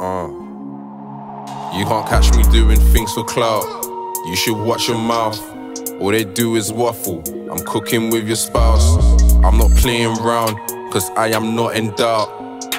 Uh. can't catch me doing things for clout. You should watch your mouth. All they do is waffle. I'm cooking with your spouse. I'm not playing round, cause I am not in doubt.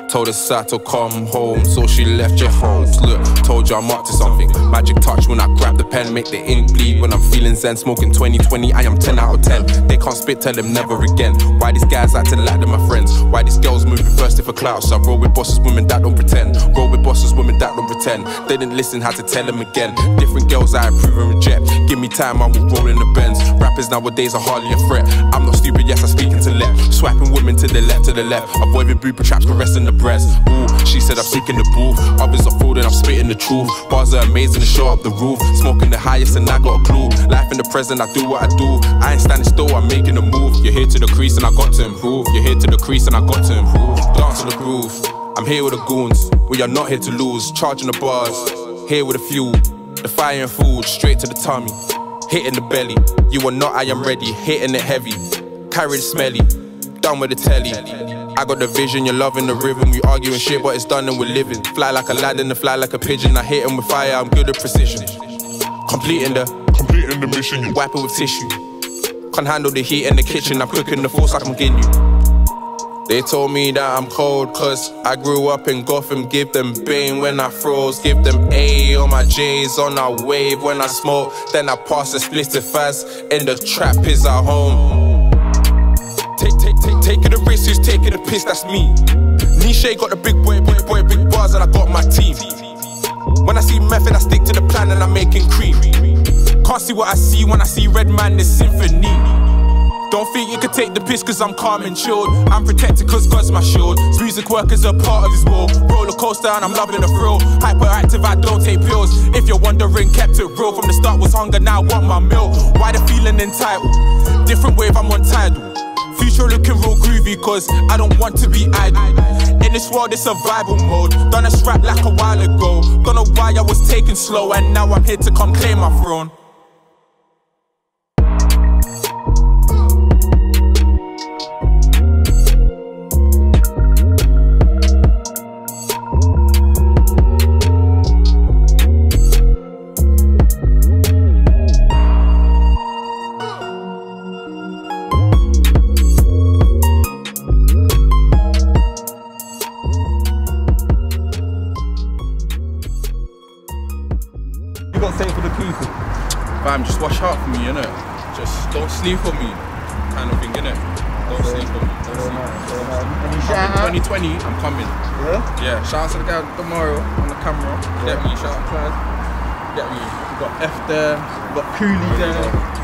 Told her sat to come home, so she left your house. Look, told you I'm up to something. Magic touch when I grab the pen, make the ink bleed. When I'm feeling zen, smoking 2020, I am 10 out of 10. They can't spit, tell them never again. Why these guys acting like they're my friends? Why these girls moving thirsty for clout? So I roll with bosses, women that don't pretend. Roll with bosses, women that don't pretend. They didn't listen, had to tell them again. Different girls I approve and reject. Give me time, I will roll in the Benz. Rappers nowadays are hardly a threat. I'm not stupid, yes, I speak to the left. Avoiding booper traps, caressing the breast. Ooh, she said I'm seeking in the booth. Others are fooled I'm spitting the truth. Bars are amazing to show up the roof. Smoking the highest and I got a clue. Life in the present, I do what I do. I ain't standing still, I'm making a move. You're here to the crease and I got to improve. You're here to the crease and I got to improve. Dance to the groove. I'm here with the goons. We are not here to lose. Charging the bars. Here with the fuel. The fire and food straight to the tummy. Hitting the belly. You are not, I am ready. Hitting it heavy. Carried smelly. Done with the telly. I got the vision, you're loving the rhythm. We arguing shit, but it's done and we're living. Fly like a lad and fly like a pigeon. I hit him with fire, I'm good at precision. Completing the, Completing the mission, you wiping with tissue. Can't handle the heat in the kitchen, I'm cooking the force like I'm getting you. They told me that I'm cold, cause I grew up in Gotham. Give them Bane when I froze, give them A on my J's on our wave when I smoke. Then I pass the splitter fast, in the trap is our home. Take, take, take, taking the risk, who's taking the piss, that's me. Neeshay got the big boy, big boy, big bars, and I got my team. When I see method, I stick to the plan and I'm making cream. Can't see what I see when I see red man, this symphony. Don't think you could take the piss cause I'm calm and chilled. I'm protected cause God's my shield. Music work is a part of his world. Roller coaster and I'm loving the thrill. Hyperactive, I don't take pills. If you're wondering, kept it real. From the start was hunger, now I want my meal. Why the feeling entitled? Different wave, I'm on Future looking real groovy cause I don't want to be idle. In this world, it's survival mode. Done a strap like a while ago. Don't know why I was taking slow and now I'm here to come claim my throne. Got something for the people. Fam, just watch out for me, innit? Just don't sleep on me, kind of thing, innit? Don't sleep on me. Don't sleep. Shout out? 2020, I'm coming. Yeah? Yeah, shout out to the guy tomorrow on the camera. Get me, shout out Clive. Get me. We got F there, we got Cooley there. Get me. Titan.